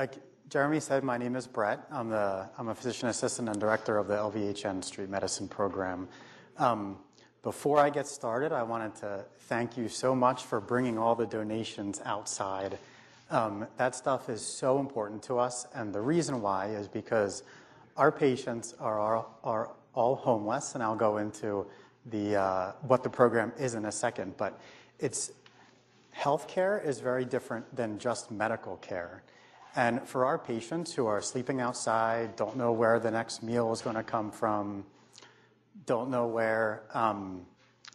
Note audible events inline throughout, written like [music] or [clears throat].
like Jeremy said, my name is Brett. I'm the, I'm a physician assistant and director of the LVHN Street Medicine Program. Um, before I get started, I wanted to thank you so much for bringing all the donations outside. Um, that stuff is so important to us, and the reason why is because our patients are are all homeless, and I'll go into the uh, what the program is in a second. But it's healthcare is very different than just medical care. And for our patients who are sleeping outside, don't know where the next meal is gonna come from, don't know where um,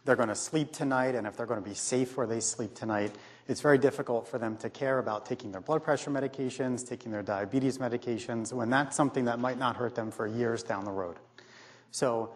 they're gonna sleep tonight, and if they're gonna be safe where they sleep tonight, it's very difficult for them to care about taking their blood pressure medications, taking their diabetes medications, when that's something that might not hurt them for years down the road. So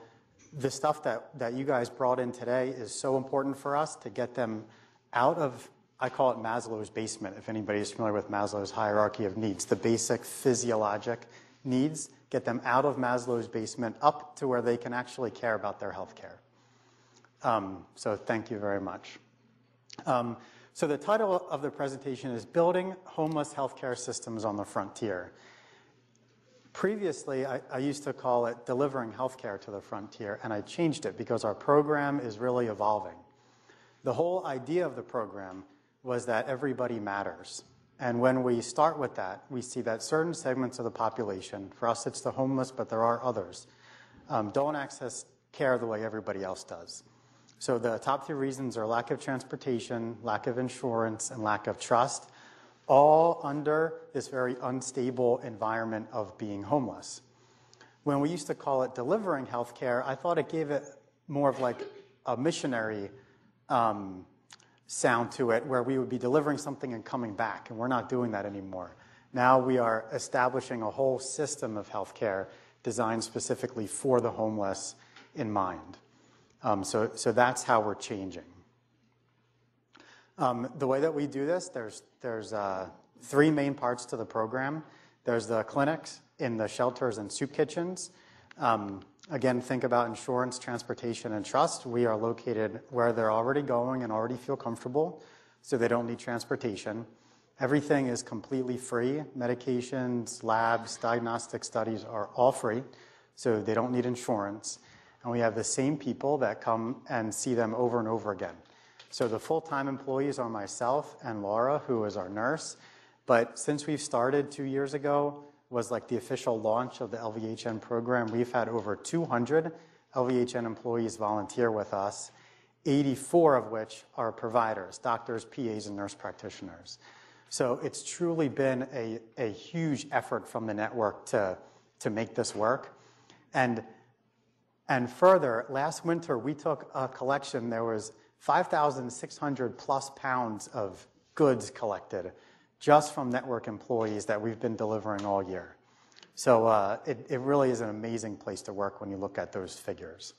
the stuff that you guys brought in today is so important for us to get them out of, I call it Maslow's basement, if anybody is familiar with Maslow's hierarchy of needs, the basic physiologic needs, get them out of Maslow's basement, up to where they can actually care about their health healthcare. Um, so thank you very much. Um, so the title of the presentation is Building Homeless Healthcare Systems on the Frontier. Previously, I used to call it Delivering Healthcare to the Frontier, and I changed it because our program is really evolving. The whole idea of the program was that everybody matters, and when we start with that, we see that certain segments of the population, for us, it's the homeless, but there are others, um, don't access care the way everybody else does. So the top three reasons are lack of transportation, lack of insurance, and lack of trust, all under this very unstable environment of being homeless. When we used to call it delivering healthcare, I thought it gave it more of like a missionary um, sound to it, where we would be delivering something and coming back, and we're not doing that anymore. Now, we are establishing a whole system of healthcare designed specifically for the homeless in mind. Um, so so that's how we're changing. Um, the way that we do this, there's there's uh, three main parts to the program. There's the clinics in the shelters and soup kitchens. Um, Again, think about insurance, transportation, and trust. We are located where they're already going and already feel comfortable, so they don't need transportation. Everything is completely free. Medications, labs, diagnostic studies are all free, so they don't need insurance, and we have the same people that come and see them over and over again. So the full-time employees are myself and Laura, who is our nurse, but since we've started two years ago, was like the official launch of the LVHN program, we've had over 200 LVHN employees volunteer with us, 84 of which are providers, doctors, PAs, and nurse practitioners. So it's truly been a a huge effort from the network to, to make this work. And, and further, last winter, we took a collection. There was 5,600+ pounds of goods collected just from network employees that we've been delivering all year. So, uh, it really is an amazing place to work when you look at those figures.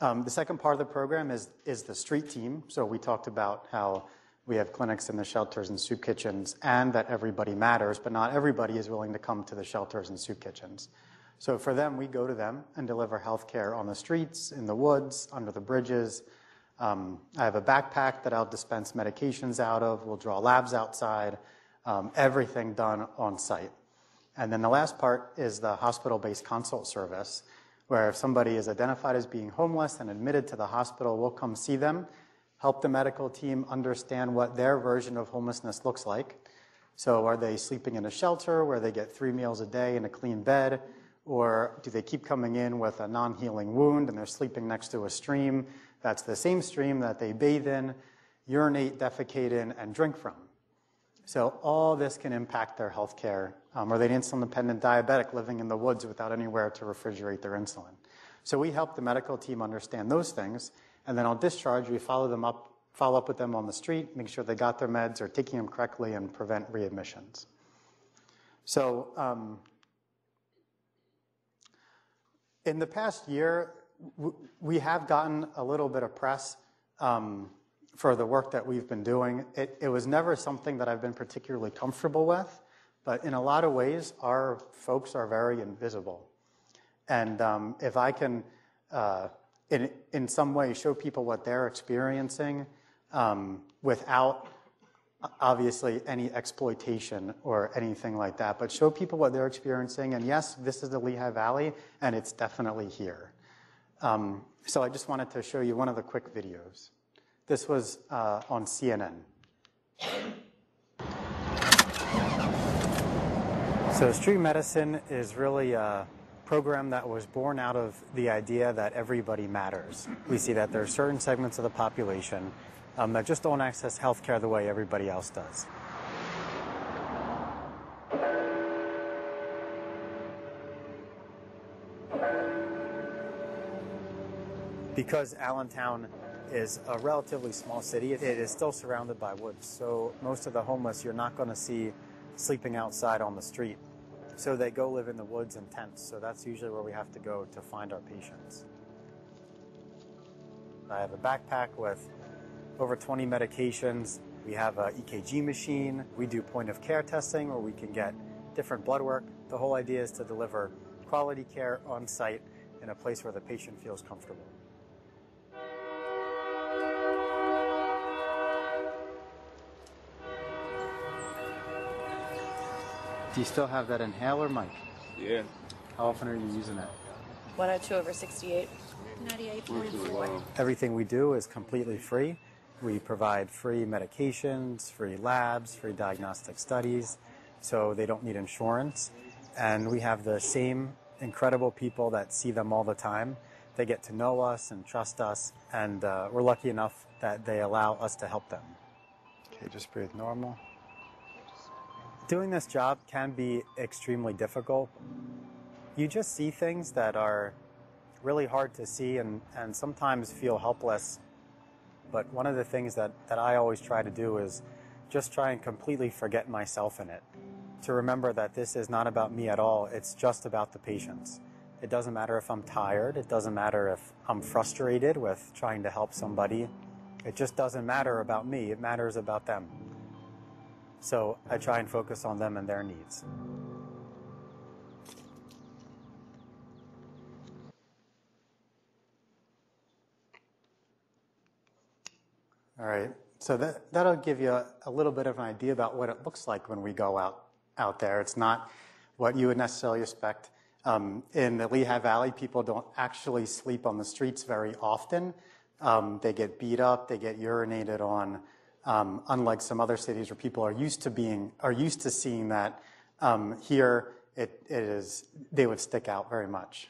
Um, the second part of the program is is the street team. So we talked about how we have clinics in the shelters and soup kitchens, and that everybody matters, but not everybody is willing to come to the shelters and soup kitchens. So for them, we go to them and deliver healthcare on the streets, in the woods, under the bridges. Um, I have a backpack that I'll dispense medications out of. We'll draw labs outside, um, everything done on site. And then the last part is the hospital-based consult service, where if somebody is identified as being homeless and admitted to the hospital, we'll come see them, help the medical team understand what their version of homelessness looks like. So are they sleeping in a shelter where they get three meals a day in a clean bed? Or do they keep coming in with a non-healing wound, and they're sleeping next to a stream that's the same stream that they bathe in, urinate, defecate in, and drink from? So all this can impact their health healthcare. Are um, they an insulin-dependent diabetic living in the woods without anywhere to refrigerate their insulin? So we help the medical team understand those things, and then on discharge, we follow them up follow up with them on the street, make sure they got their meds, are taking them correctly, and prevent readmissions. So, um, in the past year, we have gotten a little bit of press um, for the work that we've been doing. It was never something that I've been particularly comfortable with, but in a lot of ways, our folks are very invisible. And um, if I can uh, in in some way show people what they're experiencing um, without obviously any exploitation or anything like that, but show people what they're experiencing. And yes, this is the Lehigh Valley, and it's definitely here. Um, so I just wanted to show you one of the quick videos. This was uh, on CNN. So street medicine is really a program that was born out of the idea that everybody matters. We see that there are certain segments of the population um, that just don't access healthcare the way everybody else does. Because Allentown is a relatively small city, it is still surrounded by woods. So most of the homeless you're not going to see sleeping outside on the street. So they go live in the woods in tents. So that's usually where we have to go to find our patients. I have a backpack with over 20 medications. We have an EKG machine. We do point of care testing where we can get different blood work. The whole idea is to deliver quality care on site in a place where the patient feels comfortable. Do you still have that inhaler, Mike? Yeah. How often are you using it? 102 over 68. 98.4. Everything we do is completely free. We provide free medications, free labs, free diagnostic studies, so they don't need insurance. And we have the same incredible people that see them all the time. They get to know us and trust us, and uh, we're lucky enough that they allow us to help them. Okay, just breathe normal. Doing this job can be extremely difficult. You just see things that are really hard to see and, and sometimes feel helpless but one of the things that, that I always try to do is just try and completely forget myself in it. To remember that this is not about me at all, it's just about the patients. It doesn't matter if I'm tired, it doesn't matter if I'm frustrated with trying to help somebody. It just doesn't matter about me, it matters about them. So I try and focus on them and their needs. All right. So that, that'll give you a, a, little bit of an idea about what it looks like when we go out, out there. It's not what you would necessarily expect. Um, in the Lehigh Valley, people don't actually sleep on the streets very often. Um, they get beat up, they get urinated on. Um, unlike some other cities where people are used to being are used to seeing that, um, here it, it is they would stick out very much.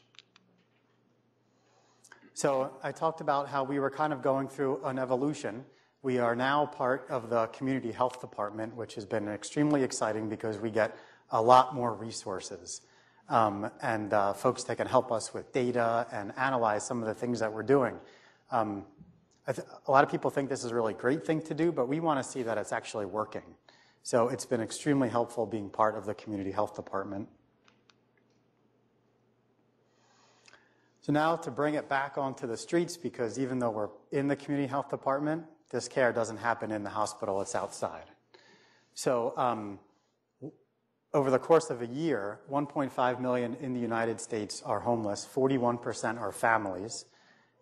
So I talked about how we were kind of going through an evolution. We are now part of the community health department, which has been extremely exciting because we get a lot more resources um, and uh, folks that can help us with data and analyze some of the things that we're doing. Um, th- a lot of people think this is a really great thing to do, but we want to see that it's actually working. So it's been extremely helpful being part of the community health department. So now to bring it back onto the streets, because even though we're in the community health department, this care doesn't happen in the hospital, it's outside. So, um, over the course of a year, 1.5 million in the United States are homeless, 41% are families.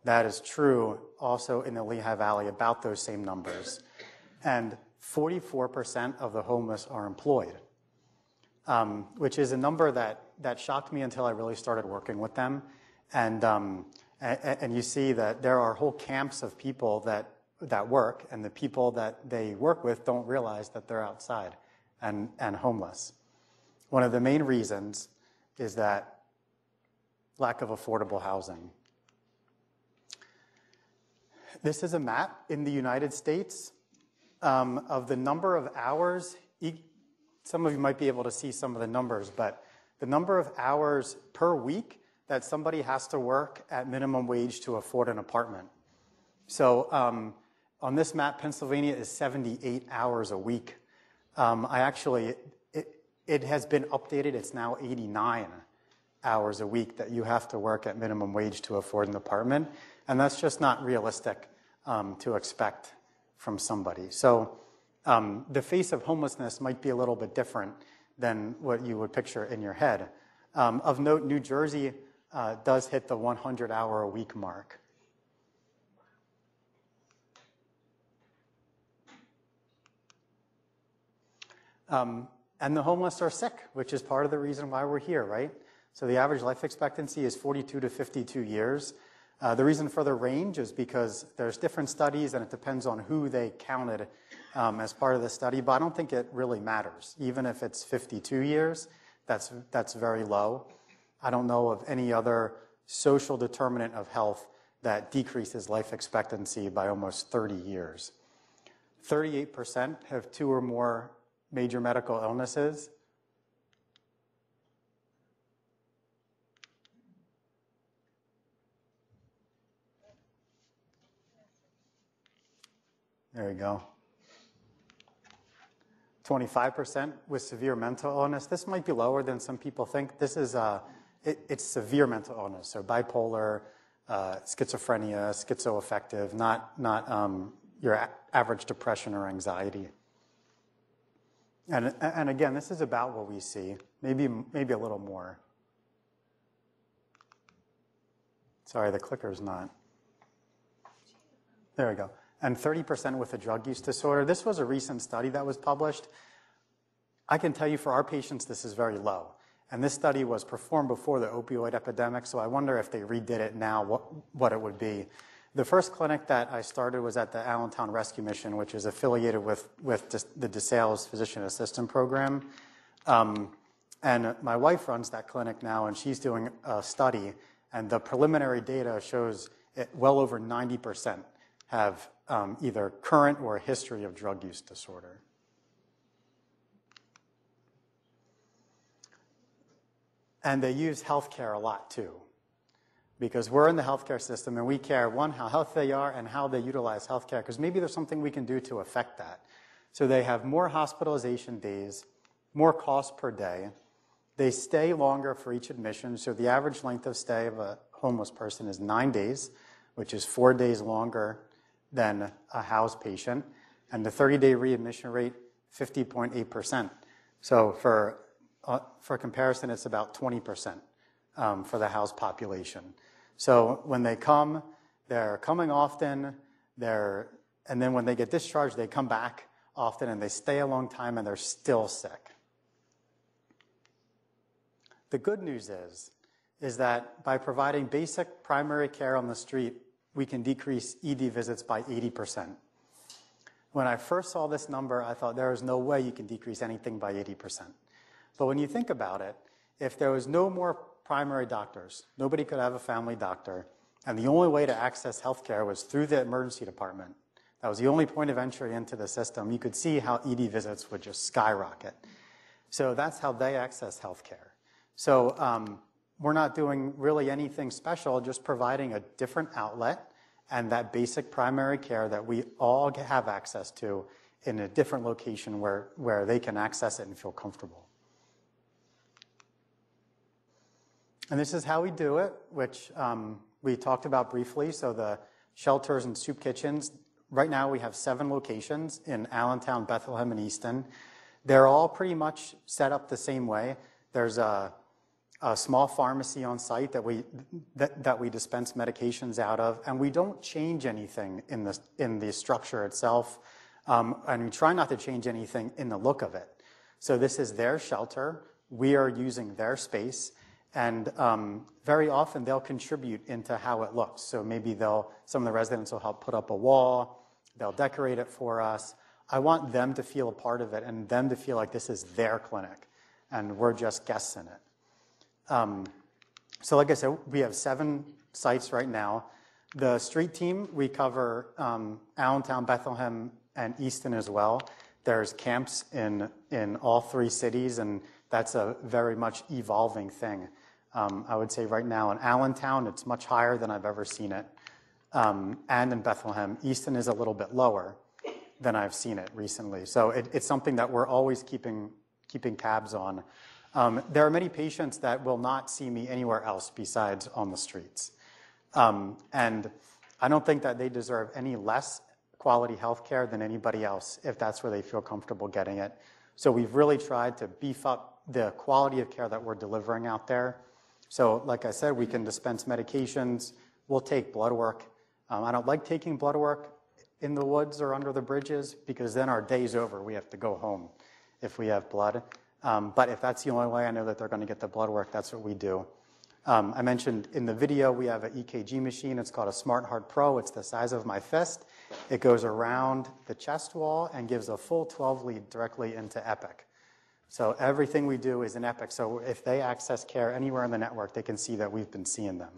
That is true also in the Lehigh Valley, about those same numbers. And 44% of the homeless are employed, um, which is a number that, that shocked me until I really started working with them. And, um, and, and you see that there are whole camps of people that that work, and the people that they work with don't realize that they're outside and, and homeless. One of the main reasons is that lack of affordable housing. This is a map in the United States um, of the number of hours. Some of you might be able to see some of the numbers, but the number of hours per week that somebody has to work at minimum wage to afford an apartment. So um, on this map, Pennsylvania is 78 hours a week. Um, I actually, it, it has been updated. It's now 89 hours a week that you have to work at minimum wage to afford an apartment. And that's just not realistic um, to expect from somebody. So um, the face of homelessness might be a little bit different than what you would picture in your head. Um, of note, New Jersey uh, does hit the 100 hour a week mark. Um, and the homeless are sick, which is part of the reason why we're here, right? So the average life expectancy is 42 to 52 years. Uh, the reason for the range is because there's different studies and it depends on who they counted um, as part of the study, but I don't think it really matters. Even if it's 52 years, that's, that's very low. I don't know of any other social determinant of health that decreases life expectancy by almost 30 years. 38% have two or more major medical illnesses. There you go. 25% with severe mental illness. This might be lower than some people think. This is uh, it, it's severe mental illness, so bipolar, uh, schizophrenia, schizoaffective, not not um, your a- average depression or anxiety. And and again, this is about what we see. Maybe maybe a little more. Sorry, the clicker's not. There we go and 30% with a drug use disorder. This was a recent study that was published. I can tell you for our patients, this is very low. And this study was performed before the opioid epidemic, so I wonder if they redid it now, what, what it would be. The first clinic that I started was at the Allentown Rescue Mission, which is affiliated with, with the DeSales Physician Assistant Program. Um, and my wife runs that clinic now, and she's doing a study, and the preliminary data shows it, well over 90% have um, either current or history of drug use disorder. And they use healthcare a lot too, because we're in the healthcare system and we care, one, how healthy they are and how they utilize healthcare, because maybe there's something we can do to affect that. So they have more hospitalization days, more cost per day. They stay longer for each admission. So the average length of stay of a homeless person is nine days, which is four days longer than a house patient, and the 30-day readmission rate, 50.8%. So for, uh, for comparison, it's about 20% um, for the house population. So when they come, they're coming often, they're, and then when they get discharged, they come back often and they stay a long time and they're still sick. The good news is, is that by providing basic primary care on the street we can decrease ED visits by 80%. When I first saw this number, I thought there is no way you can decrease anything by 80%. But when you think about it, if there was no more primary doctors, nobody could have a family doctor, and the only way to access healthcare was through the emergency department. That was the only point of entry into the system. You could see how ED visits would just skyrocket. So that's how they access healthcare. So um, we're not doing really anything special, just providing a different outlet and that basic primary care that we all have access to in a different location where, where they can access it and feel comfortable. And this is how we do it, which um, we talked about briefly. So the shelters and soup kitchens, right now we have seven locations in Allentown, Bethlehem, and Easton. They're all pretty much set up the same way. There's a a small pharmacy on site that we, that, that we dispense medications out of, and we don't change anything in the, in the structure itself, um, and we try not to change anything in the look of it. So this is their shelter. We are using their space, and um, very often they'll contribute into how it looks. So maybe they'll, some of the residents will help put up a wall, they'll decorate it for us. I want them to feel a part of it and them to feel like this is their clinic, and we're just guests in it. Um, so like I said, we have seven sites right now. The street team, we cover um, Allentown, Bethlehem, and Easton as well. There's camps in, in all three cities, and that's a very much evolving thing. Um, I would say right now in Allentown, it's much higher than I've ever seen it. Um, and in Bethlehem, Easton is a little bit lower than I've seen it recently. So it, it's something that we're always keeping, keeping tabs on. Um, there are many patients that will not see me anywhere else besides on the streets. Um, and I don't think that they deserve any less quality health care than anybody else if that's where they feel comfortable getting it. So we've really tried to beef up the quality of care that we're delivering out there. So, like I said, we can dispense medications, we'll take blood work. Um, I don't like taking blood work in the woods or under the bridges because then our day's over. We have to go home if we have blood. Um, but if that's the only way I know that they're going to get the blood work, that's what we do. Um, I mentioned in the video we have an EKG machine. It's called a Smart Heart Pro. It's the size of my fist. It goes around the chest wall and gives a full 12 lead directly into Epic. So everything we do is in Epic. So if they access care anywhere in the network, they can see that we've been seeing them.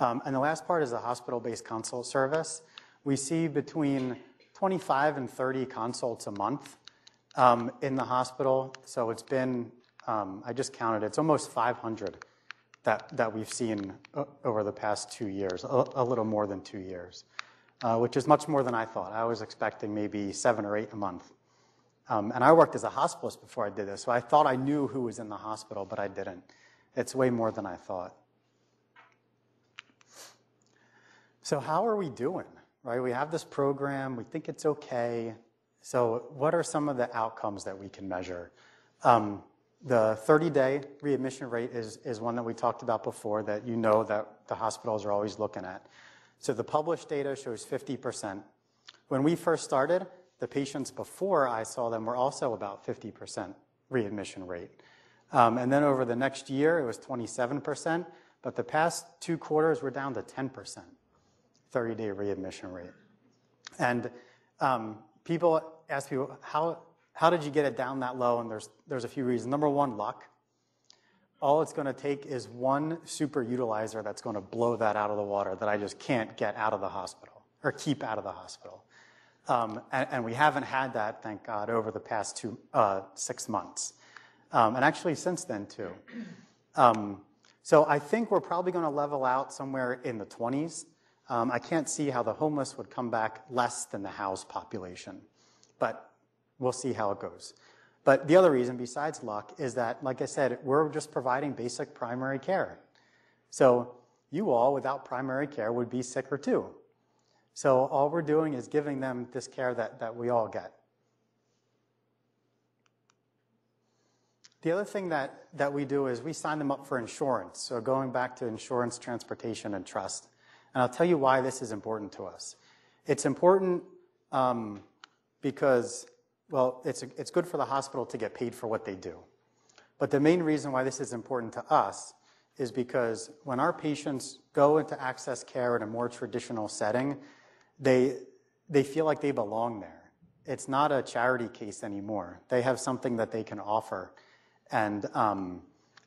Um, and the last part is the hospital-based consult service. We see between 25 and 30 consults a month um, in the hospital. So it's been, um, I just counted, it's almost 500 that, that we've seen over the past two years, a, a little more than two years, uh, which is much more than I thought. I was expecting maybe seven or eight a month. Um, and I worked as a hospitalist before I did this, so I thought I knew who was in the hospital, but I didn't. It's way more than I thought. So, how are we doing? Right? We have this program, we think it's okay. So, what are some of the outcomes that we can measure? Um, the 30 day readmission rate is, is one that we talked about before that you know that the hospitals are always looking at. So, the published data shows 50%. When we first started, the patients before I saw them were also about 50% readmission rate. Um, and then over the next year, it was 27%, but the past two quarters were down to 10%, 30 day readmission rate. And um, people ask me, how, how did you get it down that low? And there's, there's a few reasons. Number one, luck. All it's going to take is one super utilizer that's going to blow that out of the water that I just can't get out of the hospital or keep out of the hospital. Um, and, we haven't had that, thank God, over the past two, uh, six months. Um, and actually, since then, too. Um, so I think we're probably going to level out somewhere in the 20s. Um, I can't see how the homeless would come back less than the housed population, but we'll see how it goes. But the other reason, besides luck, is that, like I said, we're just providing basic primary care. So you all, without primary care, would be sicker too. So all we're doing is giving them this care that, that we all get. The other thing that, that we do is we sign them up for insurance. So going back to insurance, transportation, and trust. And I'll tell you why this is important to us. It's important um, because, well, it's, it's good for the hospital to get paid for what they do. But the main reason why this is important to us is because when our patients go into access care in a more traditional setting, they, they feel like they belong there. It's not a charity case anymore. They have something that they can offer. And, um,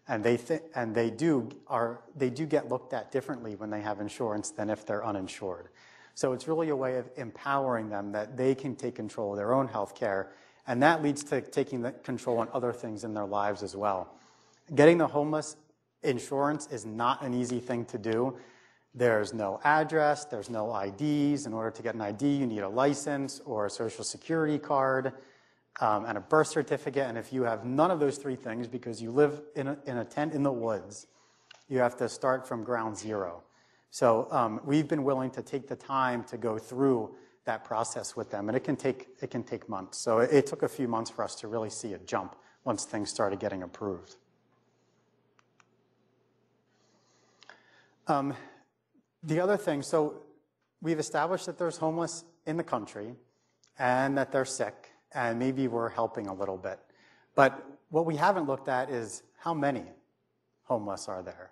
and, they, th- and they, do are, they do get looked at differently when they have insurance than if they're uninsured. So it's really a way of empowering them that they can take control of their own health care. And that leads to taking control on other things in their lives as well. Getting the homeless insurance is not an easy thing to do. There's no address, there's no IDs. In order to get an ID, you need a license or a social security card um, and a birth certificate. And if you have none of those three things because you live in a, in a tent in the woods, you have to start from ground zero. So um, we've been willing to take the time to go through that process with them, and it can take it can take months. So it, it took a few months for us to really see a jump once things started getting approved. Um, the other thing, so we've established that there's homeless in the country and that they're sick, and maybe we're helping a little bit. But what we haven't looked at is how many homeless are there.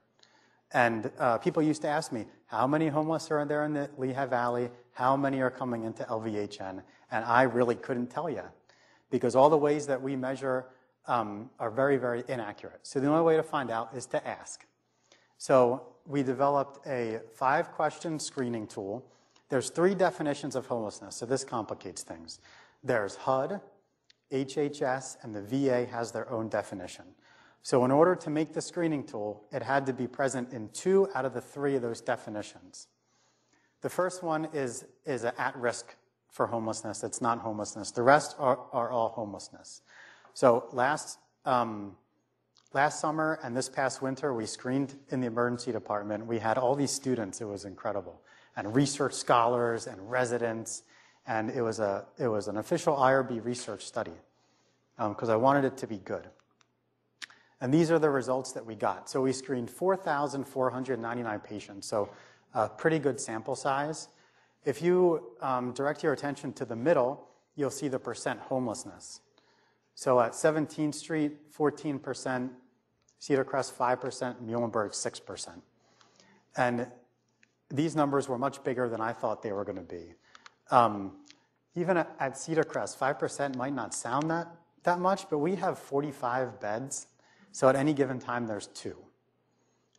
And uh, people used to ask me, how many homeless are there in the Lehigh Valley? How many are coming into LVHN? And I really couldn't tell you because all the ways that we measure um, are very, very inaccurate. So the only way to find out is to ask. So we developed a five question screening tool. There's three definitions of homelessness, so this complicates things. There's HUD, HHS, and the VA has their own definition. So, in order to make the screening tool, it had to be present in two out of the three of those definitions. The first one is, is at risk for homelessness. It's not homelessness. The rest are, are all homelessness. So, last um, Last summer and this past winter, we screened in the emergency department. We had all these students. It was incredible. And research scholars and residents. And it was, a, it was an official IRB research study because um, I wanted it to be good. And these are the results that we got. So we screened 4,499 patients, so a pretty good sample size. If you um, direct your attention to the middle, you'll see the percent homelessness. So at 17th Street, 14%, Cedar Crest, 5%, Muhlenberg, 6%. And these numbers were much bigger than I thought they were going to be. Um, even at, Cedar Crest, 5% might not sound that, that much, but we have 45 beds. So at any given time, there's two.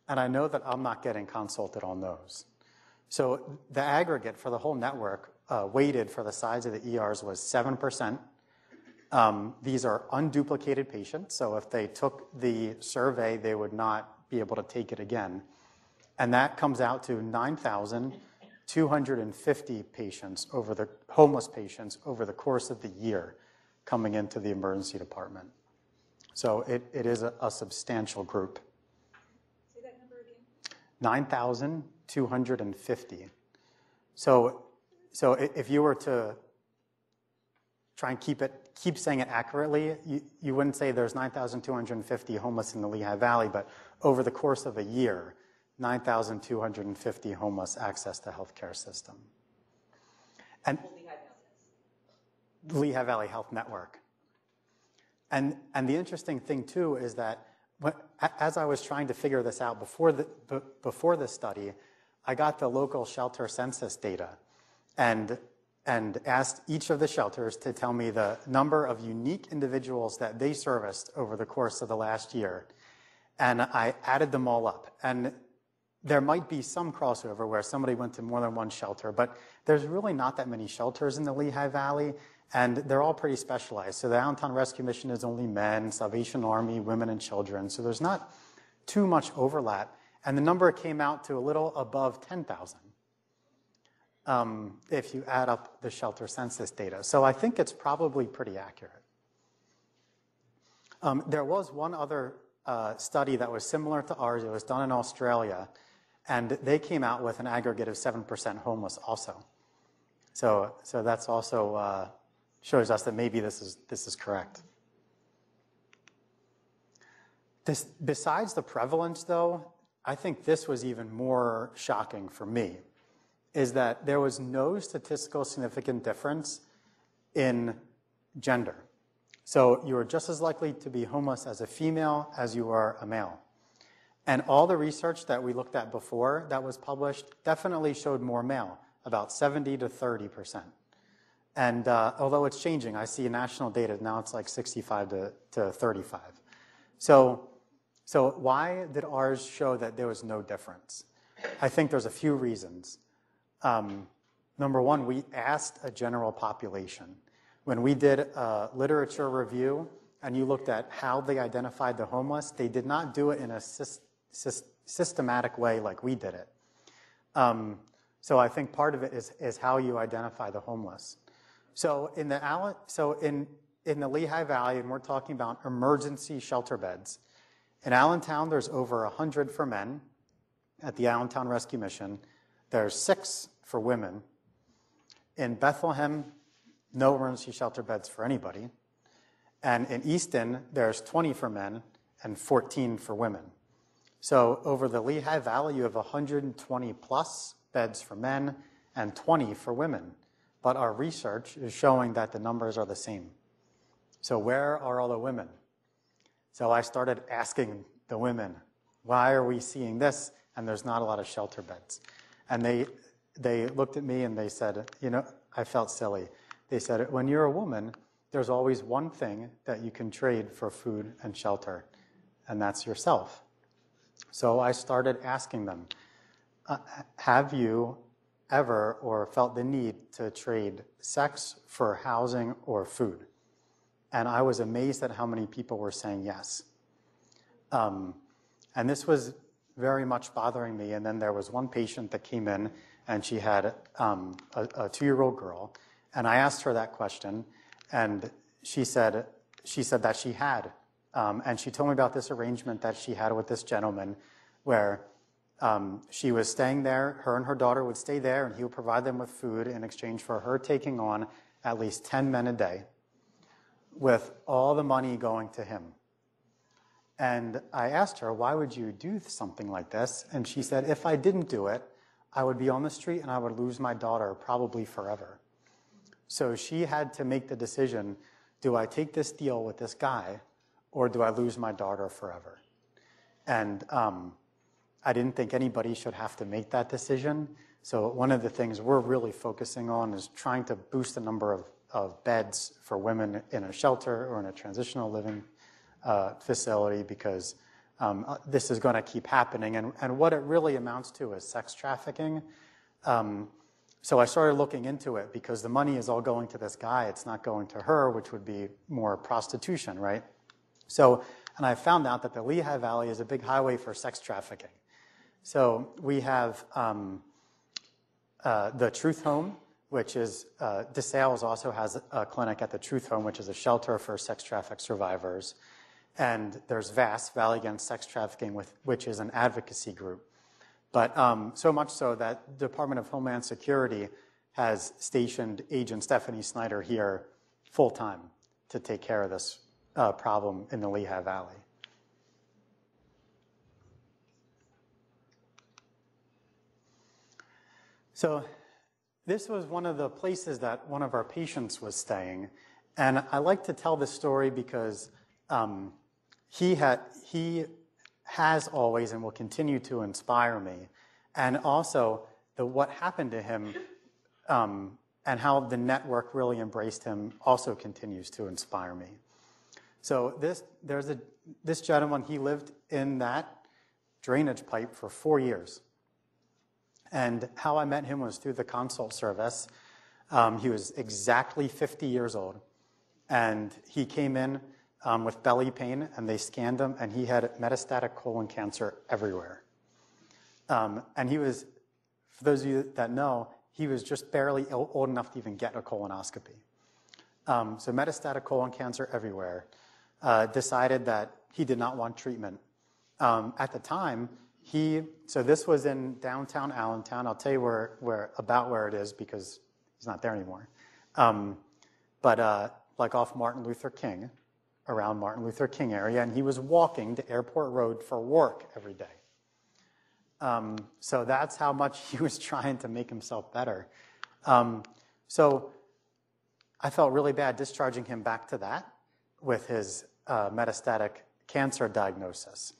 And I know that I'm not getting consulted on those. So the aggregate for the whole network, uh, weighted for the size of the ERs, was 7%. Um, these are unduplicated patients, so if they took the survey, they would not be able to take it again. And that comes out to 9,250 patients over the homeless patients over the course of the year coming into the emergency department. So it, it is a, a substantial group. Say that number again. 9,250. So, so if you were to try and keep it, keep saying it accurately, you, you wouldn't say there's 9,250 homeless in the Lehigh Valley, but over the course of a year, 9,250 homeless access the healthcare system. And Lehigh Valley Health Network. And, and the interesting thing too is that when, as I was trying to figure this out before the, b- before this study, I got the local shelter census data and, and asked each of the shelters to tell me the number of unique individuals that they serviced over the course of the last year. And I added them all up. And there might be some crossover where somebody went to more than one shelter, but there's really not that many shelters in the Lehigh Valley, and they're all pretty specialized. So the Allentown Rescue Mission is only men, Salvation Army, women, and children. So there's not too much overlap. And the number came out to a little above 10,000 um, if you add up the shelter census data. So I think it's probably pretty accurate. Um, there was one other uh, study that was similar to ours. It was done in Australia, and they came out with an aggregate of 7% homeless also. So, so that's also uh, shows us that maybe this is, this is correct. This, besides the prevalence, though, I think this was even more shocking for me, is that there was no statistical significant difference in gender. So you are just as likely to be homeless as a female as you are a male. And all the research that we looked at before that was published definitely showed more male, about 70 to 30 percent. And uh, although it's changing, I see national data now it's like 65 to, to 35. So, so why did ours show that there was no difference? I think there's a few reasons. Um, number one, we asked a general population. When we did a literature review and you looked at how they identified the homeless, they did not do it in a systematic way like we did it. Um, so I think part of it is, is how you identify the homeless. So in the so in in the Lehigh Valley, and we're talking about emergency shelter beds. In Allentown, there's over 100 for men at the Allentown Rescue Mission. There's six for women. In Bethlehem, no emergency shelter beds for anybody. And in Easton, there's 20 for men and 14 for women. So over the Lehigh Valley, you have 120 plus beds for men and 20 for women. But our research is showing that the numbers are the same. So where are all the women? So I started asking the women, why are we seeing this and there's not a lot of shelter beds? And they, they looked at me and they said, you know, I felt silly. They said, when you're a woman, there's always one thing that you can trade for food and shelter, and that's yourself. So I started asking them, uh, have you ever or felt the need to trade sex for housing or food? And I was amazed at how many people were saying yes. Um, and this was very much bothering me. And then there was one patient that came in and she had um, a, a two year old girl. And I asked her that question, and she said, she said that she had. Um, and she told me about this arrangement that she had with this gentleman where um, she was staying there. Her and her daughter would stay there, and he would provide them with food in exchange for her taking on at least 10 men a day, with all the money going to him. And I asked her, Why would you do something like this? And she said, If I didn't do it, I would be on the street and I would lose my daughter probably forever. So she had to make the decision do I take this deal with this guy or do I lose my daughter forever? And um, I didn't think anybody should have to make that decision. So, one of the things we're really focusing on is trying to boost the number of, of beds for women in a shelter or in a transitional living uh, facility because um, uh, this is going to keep happening. And, and what it really amounts to is sex trafficking. Um, so I started looking into it because the money is all going to this guy. It's not going to her, which would be more prostitution, right? So, and I found out that the Lehigh Valley is a big highway for sex trafficking. So we have um, uh, the Truth Home, which is uh, DeSales also has a clinic at the Truth Home, which is a shelter for sex trafficked survivors. And there's VAST, Valley Against Sex Trafficking, with, which is an advocacy group. But um, so much so that Department of Homeland Security has stationed Agent Stephanie Snyder here full time to take care of this uh, problem in the Lehigh Valley. So, this was one of the places that one of our patients was staying. And I like to tell this story because um, he, had, he has always and will continue to inspire me. And also, the, what happened to him um, and how the network really embraced him also continues to inspire me. So this, there's a, this gentleman, he lived in that drainage pipe for four years. And how I met him was through the consult service. Um, he was exactly 50 years old. And he came in um, with belly pain, and they scanned him, and he had metastatic colon cancer everywhere. Um, and he was, for those of you that know, he was just barely old enough to even get a colonoscopy. Um, so metastatic colon cancer everywhere. Uh, decided that he did not want treatment. Um, at the time, he so this was in downtown Allentown. I'll tell you where, where about where it is because he's not there anymore. Um, but uh, like off Martin Luther King, around Martin Luther King area, and he was walking to Airport Road for work every day. Um, so that's how much [laughs] he was trying to make himself better. Um, so I felt really bad discharging him back to that with his uh, metastatic cancer diagnosis.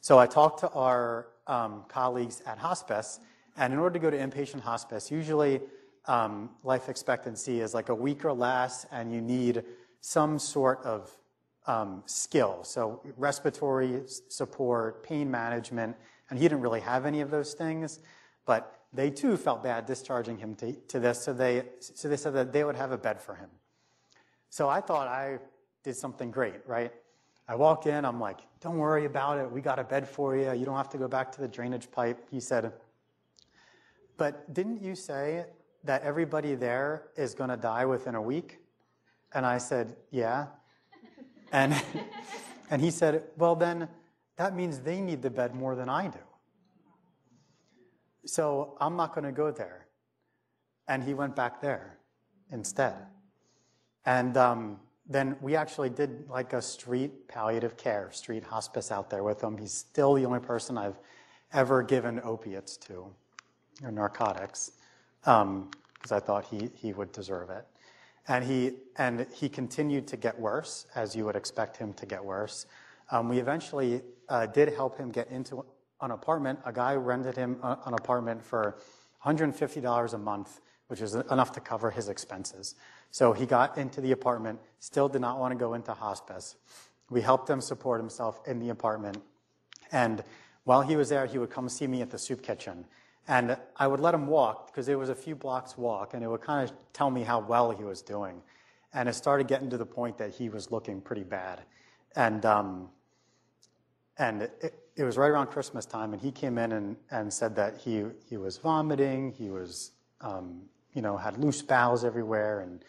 So I talked to our um, colleagues at hospice, and in order to go to inpatient hospice, usually um, life expectancy is like a week or less, and you need some sort of um, skill. So, respiratory support, pain management, and he didn't really have any of those things. But they too felt bad discharging him to, to this, so they, so they said that they would have a bed for him. So I thought I did something great, right? I walk in, I'm like, don't worry about it. We got a bed for you. You don't have to go back to the drainage pipe. He said, but didn't you say that everybody there is going to die within a week? And I said, yeah. And, [laughs] and he said, Well, then that means they need the bed more than I do. So I'm not going to go there. And he went back there instead. And um, then we actually did like a street palliative care, street hospice out there with him. He's still the only person I've ever given opiates to or narcotics because um, I thought he, he would deserve it. And he, and he continued to get worse, as you would expect him to get worse. Um, we eventually uh, did help him get into an apartment. A guy rented him a, an apartment for $150 a month, which is enough to cover his expenses. So he got into the apartment, still did not want to go into hospice. We helped him support himself in the apartment. And while he was there, he would come see me at the soup kitchen. And I would let him walk because it was a few blocks walk, and it would kind of tell me how well he was doing. And it started getting to the point that he was looking pretty bad. And, um, and it, it was right around Christmas time, and he came in and, and said that he, he was vomiting, he was, um, you know, had loose bowels everywhere. And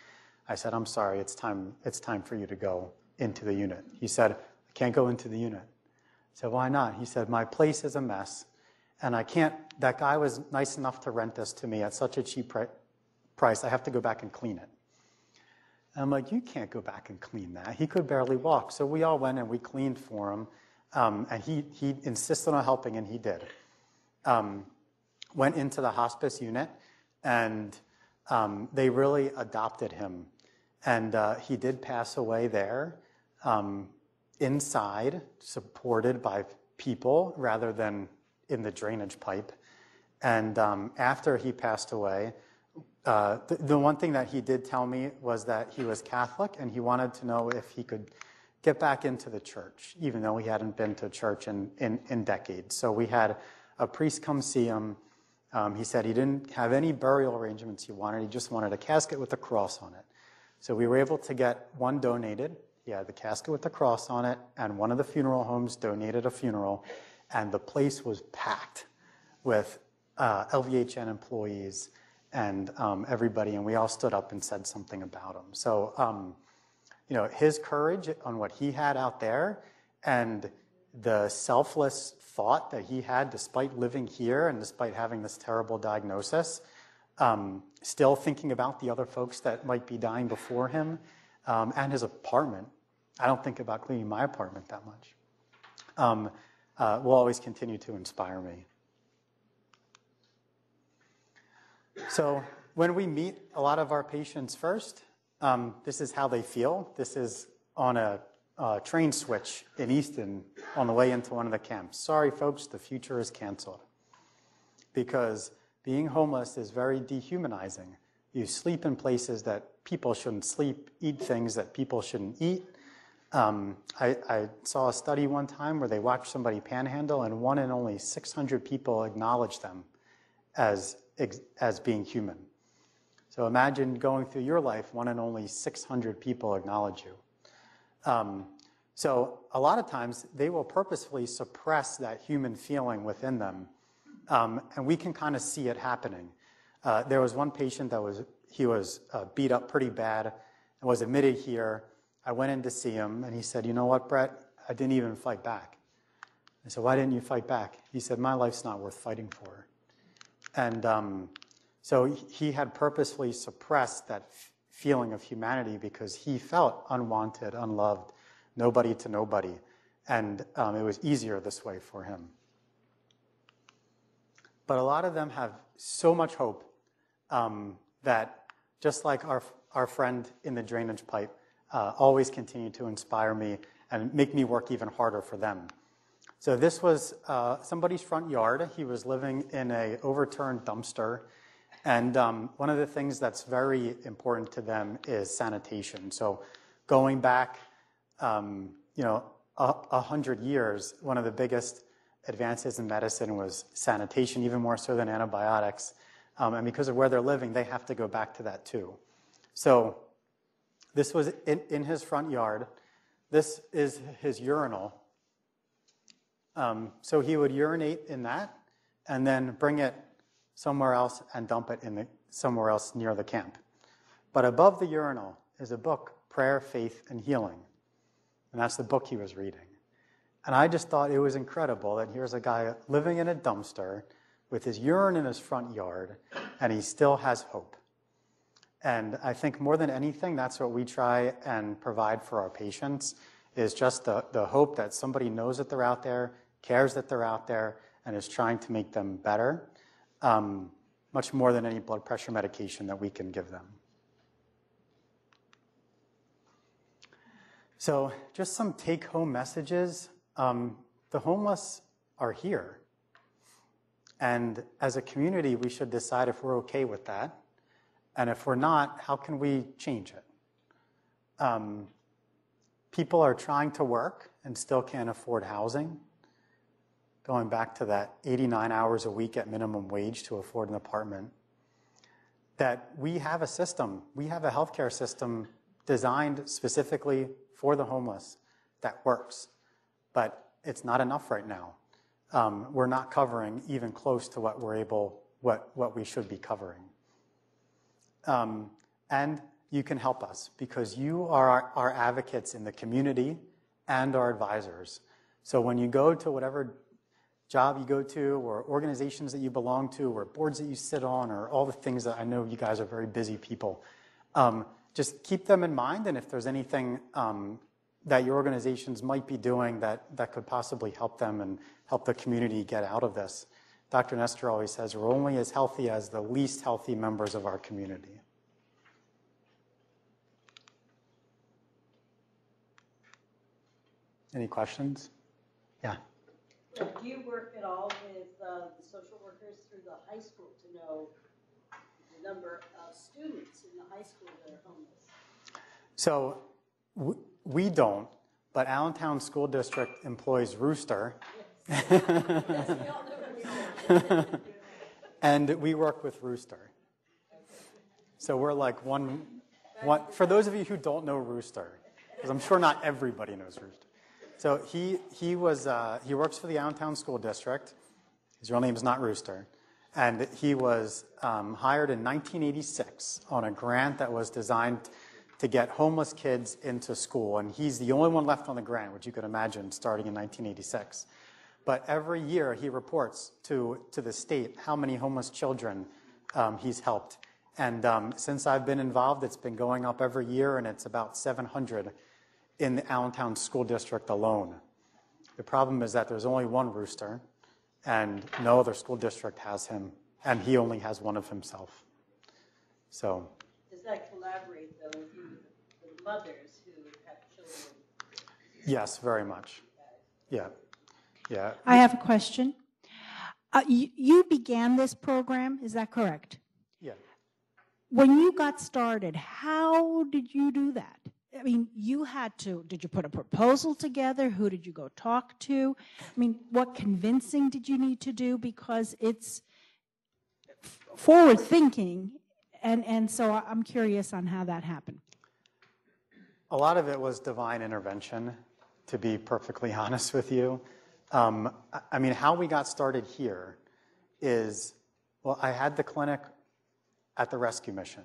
I said, I'm sorry, it's time, it's time for you to go into the unit. He said, I can't go into the unit. I said, why not? He said, my place is a mess and I can't, that guy was nice enough to rent this to me at such a cheap price, I have to go back and clean it. And I'm like, you can't go back and clean that. He could barely walk. So we all went and we cleaned for him. Um, and he, he insisted on helping, and he did. Um, went into the hospice unit, and um, they really adopted him. And uh, he did pass away there um, inside, supported by people rather than in the drainage pipe. And um, after he passed away, uh, the, the, one thing that he did tell me was that he was Catholic and he wanted to know if he could get back into the church, even though he hadn't been to church in, in, in decades. So we had a priest come see him. Um, he said he didn't have any burial arrangements he wanted, he just wanted a casket with a cross on it. So we were able to get one donated. He had the casket with the cross on it, and one of the funeral homes donated a funeral, and the place was packed with uh, LVHN employees and um, everybody, and we all stood up and said something about him. So, um, you know, his courage on what he had out there and the selfless thought that he had despite living here and despite having this terrible diagnosis, um, still thinking about the other folks that might be dying before him um, and his apartment. I don't think about cleaning my apartment that much. Uh, will always continue to inspire me. So when we meet a lot of our patients first, um, this is how they feel. This is on a, a train switch in Easton on the way into one of the camps. Sorry, folks, the future is canceled. Because being homeless is very dehumanizing. You sleep in places that people shouldn't sleep, eat things that people shouldn't eat. Um, I, I, saw a study one time where they watched somebody panhandle, and one in only 600 people acknowledged them as as being human. So imagine going through your life, one and only 600 people acknowledge you. Um, so a lot of times they will purposefully suppress that human feeling within them, um, and we can kind of see it happening. Uh, there was one patient that was he was uh, beat up pretty bad and was admitted here. I went in to see him, and he said, "You know what, Brett? I didn't even fight back." I said, "Why didn't you fight back?" He said, "My life's not worth fighting for." And um, so he had purposefully suppressed that f- feeling of humanity because he felt unwanted, unloved, nobody to nobody. And um, it was easier this way for him. But a lot of them have so much hope um, that, just like our, our friend in the drainage pipe, uh, always continue to inspire me and make me work even harder for them. So this was uh, somebody's front yard. He was living in a overturned dumpster. And um, one of the things that's very important to them is sanitation. So going back, um, you know, a, a, hundred years, one of the biggest advances in medicine was sanitation, even more so than antibiotics. Um, and because of where they're living, they have to go back to that too. So this was in, in his front yard. This is his urinal. Um, so he would urinate in that and then bring it somewhere else and dump it in the, somewhere else near the camp. But above the urinal is a book, Prayer, Faith, and Healing. And that's the book he was reading. And I just thought it was incredible that here's a guy living in a dumpster with his urine in his front yard, and he still has hope. And I think more than anything, that's what we try and provide for our patients is just the, the hope that somebody knows that they're out there, cares that they're out there, and is trying to make them better, um, much more than any blood pressure medication that we can give them. So, just some take home messages. Um, the homeless are here. And as a community, we should decide if we're okay with that. And if we're not, how can we change it? Um, people are trying to work and still can't afford housing going back to that 89 hours a week at minimum wage to afford an apartment, that we have a system, we have a healthcare system designed specifically for the homeless that works, but it's not enough right now. Um, we're not covering even close to what we're able, what, what we should be covering. Um, and you can help us because you are our, our advocates in the community and our advisors. So when you go to whatever job you go to or organizations that you belong to or boards that you sit on or all the things that I know you guys are very busy people. Um, just keep them in mind, and if there's anything um, that your organizations might be doing that, that could possibly help them and help the community get out of this, Dr. Nester always says we're only as healthy as the least healthy members of our community. Any questions? Yeah. Do you work at all with uh, the social workers through the high school to know the number of students in the high school that are homeless? So we don't, but Allentown School District employs Rooster. [laughs] and we work with Rooster. So we're like one, one for those of you who don't know Rooster, because I'm sure not everybody knows Rooster. So he, he, was, uh, he works for the Allentown School District. His real name is not Rooster. And he was um, hired in 1986 on a grant that was designed to get homeless kids into school. And he's the only one left on the grant, which you could imagine starting in 1986. But every year he reports to, to the state how many homeless children um, he's helped. And um, since I've been involved, it's been going up every year, and it's about 700 in the Allentown School District alone. The problem is that there's only one rooster, and no other school district has him, and he only has one of himself. So, Does that collaborate though with you, with mothers who have children? yes, very much. Yeah, yeah. I have a question. Uh, you, you began this program, is that correct? Yeah. When you got started, how did you do that? I mean, you had to, did you put a proposal together? Who did you go talk to? I mean, what convincing did you need to do? Because it's forward thinking, and, and so I'm curious on how that happened. A lot of it was divine intervention, to be perfectly [laughs] honest with you. Um, I- mean, how we got started here is well, I had the clinic at the rescue mission.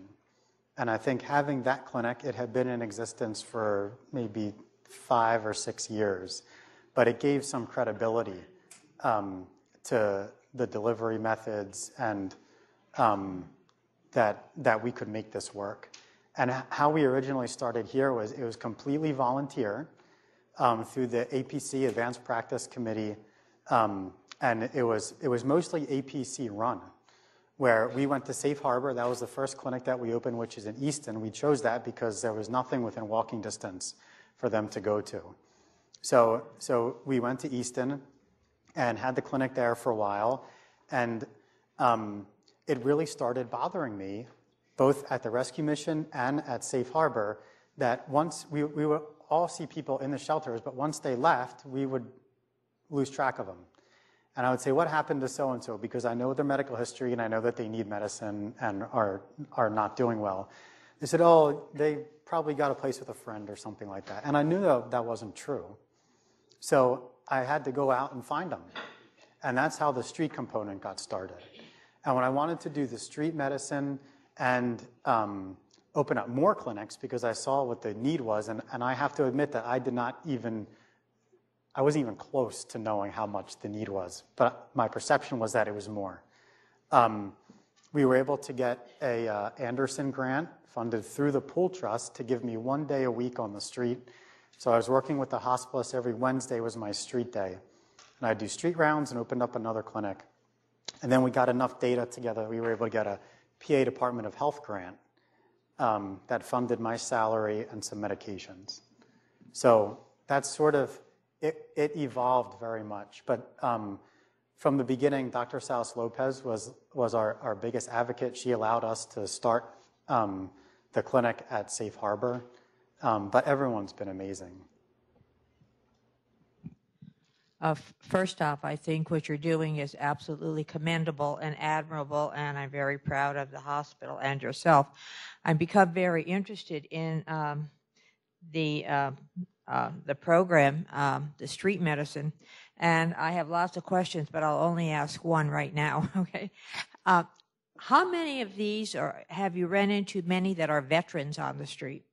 And I think having that clinic, it had been in existence for maybe five or six years, but it gave some credibility um, to the delivery methods and um, that, that we could make this work. And how we originally started here was it was completely volunteer um, through the APC Advanced Practice Committee, um, and it was it was mostly APC run, where we went to Safe Harbor. That was the first clinic that we opened, which is in Easton. We chose that because there was nothing within walking distance for them to go to. So so we went to Easton and had the clinic there for a while, and um, it really started bothering me, both at the rescue mission and at Safe Harbor, that once we, we would all see people in the shelters, but once they left, we would lose track of them. And I would say, What happened to so and so? Because I know their medical history and I know that they need medicine and are, are not doing well. They said, Oh, they probably got a place with a friend or something like that. And I knew that that wasn't true. So I had to go out and find them. And that's how the street component got started. And when I wanted to do the street medicine and um, open up more clinics because I saw what the need was, and, and I have to admit that I did not even, I wasn't even close to knowing how much the need was, but my perception was that it was more. Um, we were able to get a uh, Anderson grant funded through the Pool Trust to give me one day a week on the street. So I was working with the hospice every Wednesday was my street day. And I'd do street rounds and opened up another clinic. And then we got enough data together, we were able to get a PA Department of Health grant um, that funded my salary and some medications. So that's sort of, it, it evolved very much. But um, from the beginning, Dr. Salas Lopez was, was our, our biggest advocate. She allowed us to start um, the clinic at Safe Harbor. Um, but everyone's been amazing. Uh, first off, I think what you're doing is absolutely commendable and admirable, and I'm very proud of the hospital and yourself. I've become very interested in um, the uh, uh, the program, um, the street medicine, and I have lots of questions, but I'll only ask one right now. [laughs] Okay, uh, how many of these are have you run into? Many that are veterans on the street.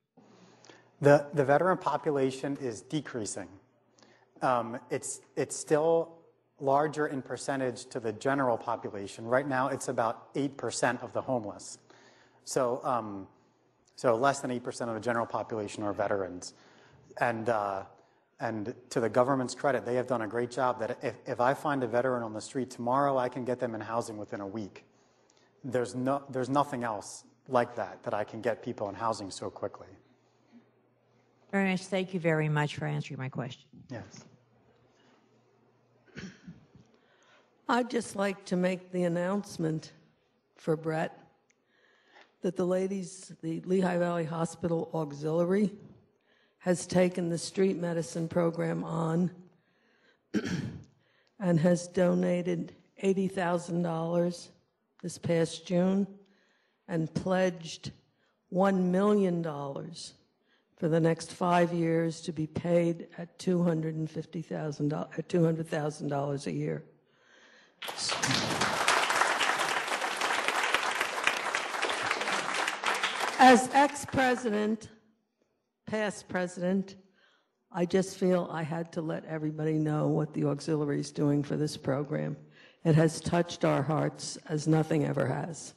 The, the veteran population is decreasing. Um, it's, it's still larger in percentage to the general population. Right now, it's about 8% of the homeless. So, um, so less than 8% of the general population are veterans. And uh, and to the government's credit, they have done a great job that if, if I find a veteran on the street tomorrow, I can get them in housing within a week. There's, no, there's nothing else like that, that I can get people in housing so quickly. Very nice. Thank you very much for answering my question. Yes. I'd just like to make the announcement for Brett that the ladies, the Lehigh Valley Hospital Auxiliary has taken the street medicine program on [clears throat] and has donated $80,000 this past June and pledged $1 million for the next five years to be paid at $250,000, at $200,000 a year. As ex-president, past president, I just feel I had to let everybody know what the auxiliary is doing for this program. It has touched our hearts as nothing ever has.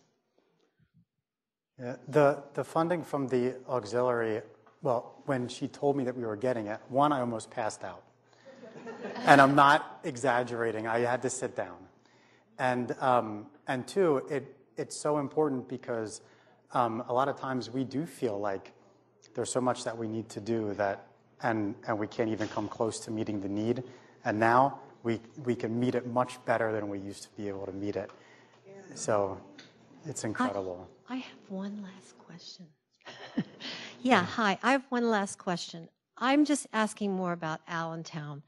Yeah, the, the funding from the auxiliary, well, when she told me that we were getting it, one, I almost passed out. and I'm not exaggerating, I had to sit down. And, um, and two, it, it's so important because um, a lot of times we do feel like there's so much that we need to do that, and, and we can't even come close to meeting the need. And now we, we can meet it much better than we used to be able to meet it. So it's incredible. I have one last question. [laughs] yeah, hi. I have one last question. I'm just asking more about Allentown.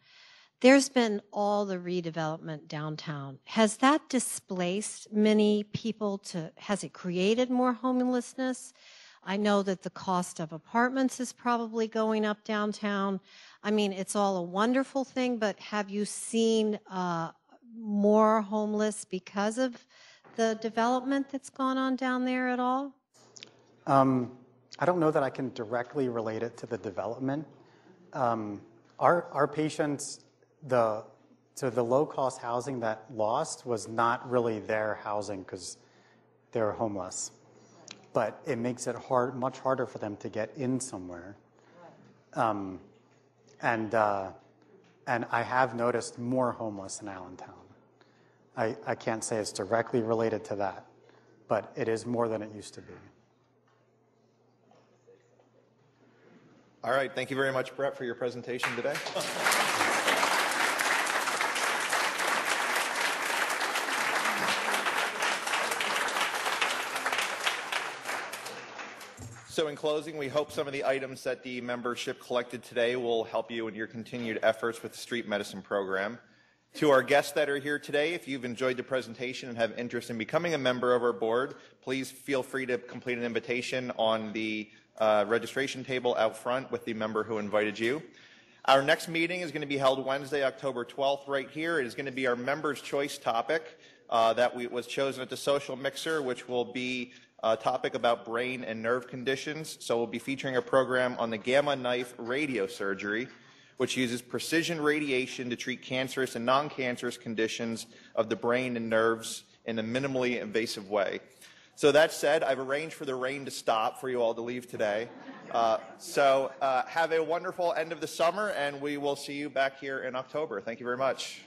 There's been all the redevelopment downtown. Has that displaced many people to, has it created more homelessness? I know that the cost of apartments is probably going up downtown. I mean, it's all a wonderful thing, but have you seen uh, more homeless because of the development that's gone on down there at all? Um, I don't know that I can directly relate it to the development. Um, our, our patients, the, so the low cost housing that lost was not really their housing because they're homeless. But it makes it hard, much harder for them to get in somewhere. Um, and, uh, and I have noticed more homeless in Allentown. I, I can't say it's directly related to that, but it is more than it used to be. All right, thank you very much, Brett, for your presentation today. So, in closing, we hope some of the items that the membership collected today will help you in your continued efforts with the street medicine program. To our guests that are here today, if you've enjoyed the presentation and have interest in becoming a member of our board, please feel free to complete an invitation on the uh, registration table out front with the member who invited you. Our next meeting is going to be held Wednesday, October 12th, right here. It is going to be our members' choice topic uh, that we, was chosen at the social mixer, which will be a topic about brain and nerve conditions. So we'll be featuring a program on the gamma knife radiosurgery, which uses precision radiation to treat cancerous and non-cancerous conditions of the brain and nerves in a minimally invasive way. So that said, I've arranged for the rain to stop for you all to leave today. Uh, so uh, have a wonderful end of the summer, and we will see you back here in October. Thank you very much.